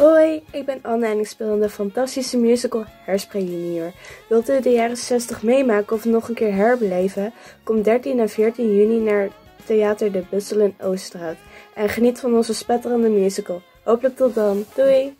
Hoi, ik ben Anne en ik speel in de fantastische musical Hairspray Junior. Wilt u de jaren 60 meemaken of nog een keer herbeleven? Kom 13 en 14 juni naar Theater de Bussel in Oosterhout en geniet van onze spetterende musical. Hopelijk tot dan. Doei!